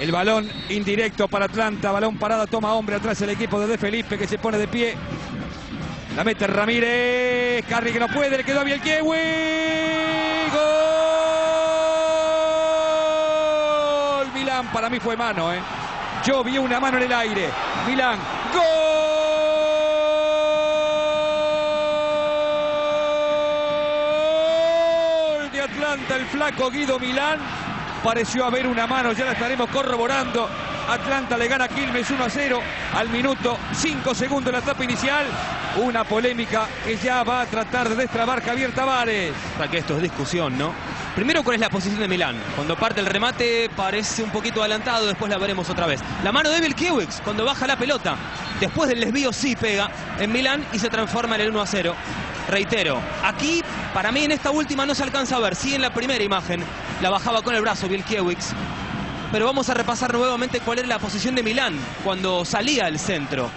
El balón indirecto para Atlanta, balón parada, toma hombre atrás el equipo de De Felipe que se pone de pie. La mete Ramírez, Carri que no puede, le quedó a Bielkiewi. Gol. Milán para mí fue mano, ¿eh? Yo vi una mano en el aire. Milán, gol de Atlanta, el flaco Guido Milán. Pareció haber una mano, ya la estaremos corroborando. Atlanta le gana Quilmes 1 a 0 al minuto 5 segundos la etapa inicial. Una polémica que ya va a tratar de destrabar Javier Tavares. Para que esto es discusión, ¿no? Primero, ¿cuál es la posición de Milán? Cuando parte el remate parece un poquito adelantado, después la veremos otra vez. La mano de Kiewicz cuando baja la pelota. Después del desvío sí pega en Milán y se transforma en el 1 a 0. Reitero, aquí para mí en esta última no se alcanza a ver. Sí en la primera imagen la bajaba con el brazo Kiewicz. Pero vamos a repasar nuevamente cuál era la posición de Milán cuando salía el centro.